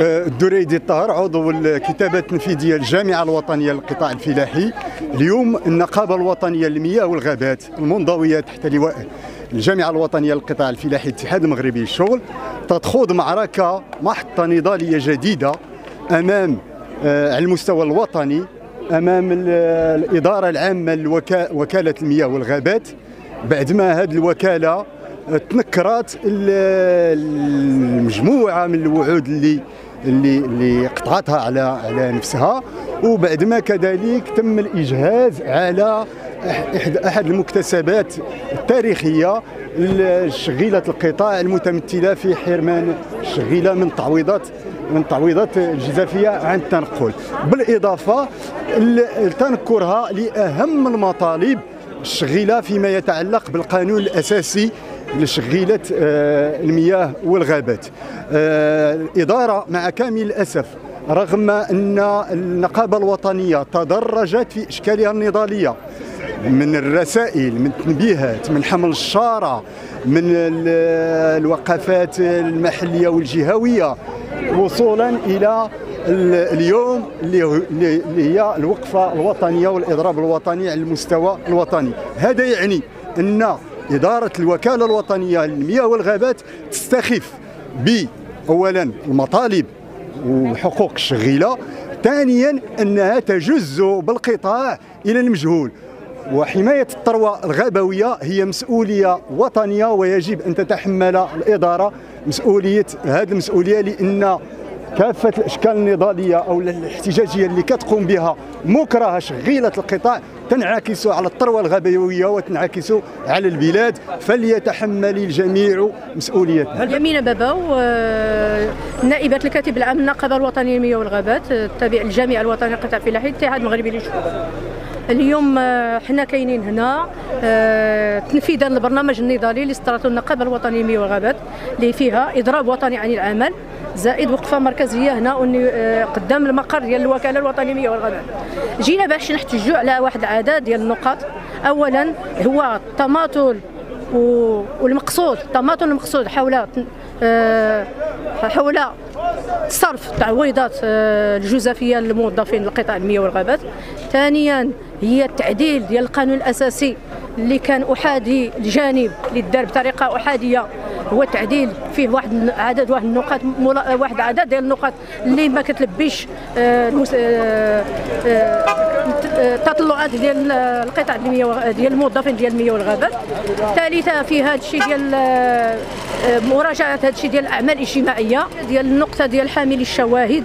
الدريدي الطاهر عضو الكتابة التنفيذية للجامعة الوطنية للقطاع الفلاحي. اليوم النقابة الوطنية للمياه والغابات المنضوية تحت لواء الجامعة الوطنية للقطاع الفلاحي الاتحاد المغربي للشغل. تتخوض معركة محطة نضالية جديدة أمام آه، على المستوى الوطني أمام الإدارة العامة لوكالة المياه والغابات. بعد ما هذه الوكالة تنكرات المجموعة من الوعود اللي اللي اللي قطعتها على على نفسها. وبعد ما كذلك تم الإجهاز على احد المكتسبات التاريخية لشغيلة القطاع المتمثلة في حرمان الشغيله من تعويضات من التعويضات الجزافية عن التنقل بالإضافة لتنكرها لأهم المطالب الشغيلة فيما يتعلق بالقانون الأساسي لشغيلة آه، المياه والغابات. آه، الاداره مع كامل الأسف رغم أن النقابة الوطنية تدرجت في إشكالها النضالية. من الرسائل من التنبيهات من حمل الشارع من الوقفات المحلية والجهوية وصولا إلى اليوم اللي هي الوقفة الوطنية والإضراب الوطني على المستوى الوطني. هذا يعني أن إدارة الوكالة الوطنية للمياه والغابات تستخف ب اولا المطالب وحقوق الشغيلة ثانيا أنها تجز بالقطاع إلى المجهول. وحماية الثروة الغابوية هي مسؤولية وطنية ويجب أن تتحمل الإدارة مسؤولية هذه المسؤولية لأن كافة الأشكال النضالية أو الاحتجاجية اللي كتقوم بها مكرهة شغيلة القطاع تنعكس على الثروة الغابوية وتنعكس على البلاد فليتحمل الجميع مسؤوليته يمينة بابا آه، نائبة الكاتب العام النقابة الوطنية للمياه والغابات التابع للجامعة الوطنية للقطاع الفلاحي الاتحاد المغربي للشؤون اليوم آه، حنا كاينين هنا آه، تنفيذا للبرنامج النضالي اللي استرته النقابة الوطنية للمياه والغابات اللي فيها إضراب وطني عن العمل. زائد وقفة مركزية هنا آه، قدام المقر ديال الوكالة الوطنية والغابات جينا باش نحتجوا على واحد العدد ديال النقاط. اولا هو التماطل والمقصود التماطل المقصود حول حول صرف تعويضات الجزافية للموظفين لقطاع المياه والغابات. ثانيا هي التعديل ديال القانون الأساسي اللي كان أحادي الجانب اللي دار بطريقة أحادية هو تعديل فيه واحد عدد واحد النقاط واحد عدد ديال النقاط اللي ما كتلبيش آه، آه، آه، التطلعات ديال القطاع ديال الموظفين ديال المياه والغابات ثالثا في هذا الشيء ديال مراجعة هذا الشيء ديال الأعمال الاجتماعية ديال النقطة ديال حامل الشواهد.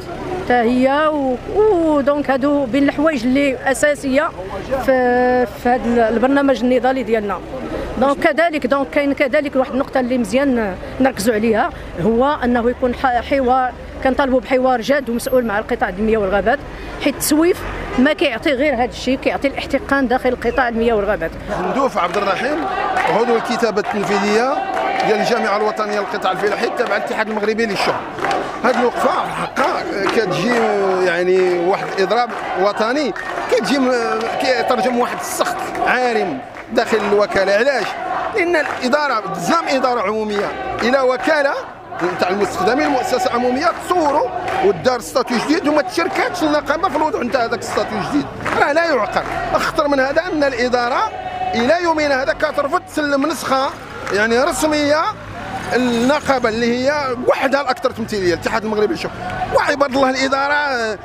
حتى هي ودونك هادو بين الحوايج اللي أساسية في هذا البرنامج النضالي ديالنا. donc كذلك donc كاين كذلك واحد النقطة اللي مزيان نركزوا عليها. هو أنه يكون حوار كنطالبوا بحوار جاد ومسؤول مع القطاع المياه والغابات حيت التسويف ما كيعطي غير هذا الشيء كيعطي الاحتقان داخل القطاع المياه والغابات. ندوف عبد الرحيم عضو الكتابة التنفيذية ديال الجامعة الوطنية للقطاع الفلاحي تبع الاتحاد المغربي للشغل هذه الوقفه حقا كتجي يعني واحد الاضراب وطني كتجي كيترجم واحد السخط عارم. داخل الوكالة. علاش؟ لأن الإدارة تزام إدارة عمومية. إلى وكالة نتاع المستخدمين مؤسسه عمومية تصوروا ودار statut جديد وما تشاركاتش النقابه في الوضع نتاع هذاك ال statut الجديد راه لا يعقل. أخطر من هذا أن الإدارة إلى يومنا هذا كترفض تسلم نسخة يعني رسمية النقابة اللي هي وحدها الأكثر تمثيلية الاتحاد المغربي للشغل وعباد الله الإدارة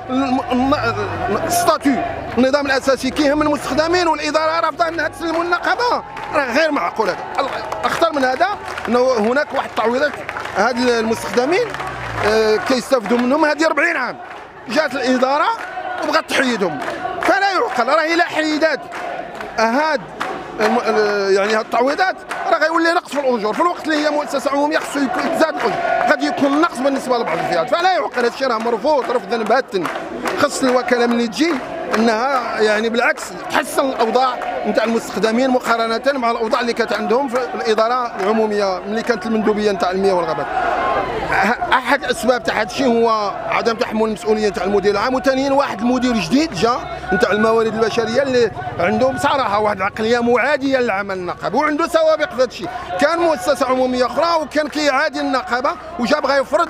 ستاتيو النظام الأساسي كيهم المستخدمين والإدارة رافضة إنها تسلم النقابة. راه غير معقول هذا أخطر من هذا إنه هناك واحد التعويضات هاد المستخدمين آه، كيستافدوا منهم هذه 40 عام. جات الإدارة وبغات تحيدهم. فلا يعقل راه إلى حيدات. هاد يعني التعويضات راه غيولي نقص في الأجور. في الوقت اللي هي مؤسسة عمومية خصو يتزاد الأجور. غادي يكون نقص بالنسبة لبعض الفئات. فلا يعقل هذا الشيء راه مرفوض رفضا باتا خص الوكالة ملي تجي إنها يعني بالعكس تحسن الأوضاع نتاع المستخدمين مقارنة مع الأوضاع اللي كانت عندهم في الإدارة العمومية ملي كانت المندوبية نتاع المياه والغابات. أحد أسباب تاع هذا الشيء هو عدم تحمل المسؤولية نتاع المدير العام وثانيا واحد المدير جديد جا نتاع الموارد البشرية اللي عنده بصراحة واحد العقلية معادية للعمل النقابي وعنده سوابق في هذا الشيء. كان مؤسسة عمومية أخرى وكان كيعادي النقابة وجا بغى يفرض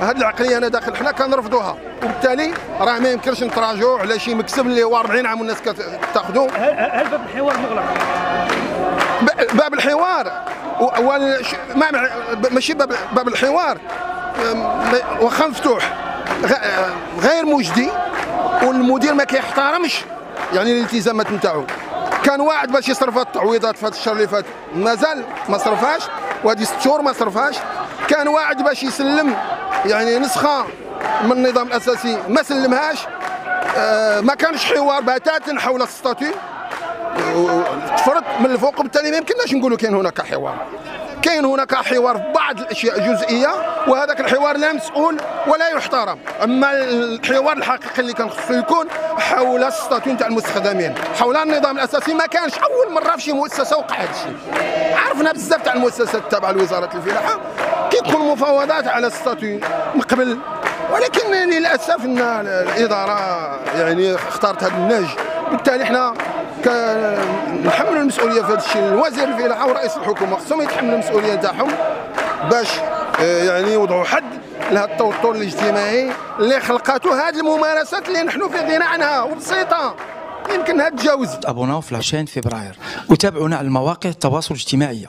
هذه العقلية أنا داخل حنا كنرفضوها. وبالتالي راه ما يمكنش نتراجعوا على شي مكسب اللي هو 40 عام والناس كتاخذوا هل باب الحوار مغلق؟ باب الحوار. ما ماشي باب باب الحوار. واخا مفتوح. غير مجدي والمدير ما كيحترمش يعني الالتزامات نتاعو. كان واعد باش يصرف التعويضات في هذا الشهر اللي فات. مازال ما صرفهاش وهذه ست شهور ما صرفهاش. كان واعد باش يسلم يعني نسخة من النظام الأساسي ما سلمهاش. آه ما كانش حوار بتاتا حول الستاتيو. تفرض من الفوق وبالتالي ما يمكنناش نقولوا كاين هناك حوار. كاين هناك حوار في بعض الأشياء جزئية وهذاك الحوار لا مسؤول ولا يحترم. أما الحوار الحقيقي اللي كان خصو يكون حول الستاتيو نتاع المستخدمين حول النظام الأساسي. ما كانش أول مرة في شي مؤسسة وقع هذا الشيء. عرفنا بزاف تاع المؤسسات التابعه لوزارة الفلاحة كيدخل مفاوضات على الستاتيو من قبل. ولكن للأسف إن الإدارة يعني اختارت هذا النهج. بالتالي إحنا نحملوا المسؤولية في هذا الشيء الوزير الفلاحه ورئيس الحكومة خصهم يتحملوا المسؤولية نتاعهم باش آه، يعني يوضعوا حد لهذا التوتر الاجتماعي اللي خلقته هذه الممارسات اللي نحن في غنى عنها. وبسيطة يمكنها تجاوز. ابوناو في 20 فبراير. وتابعونا على المواقع التواصل الاجتماعي.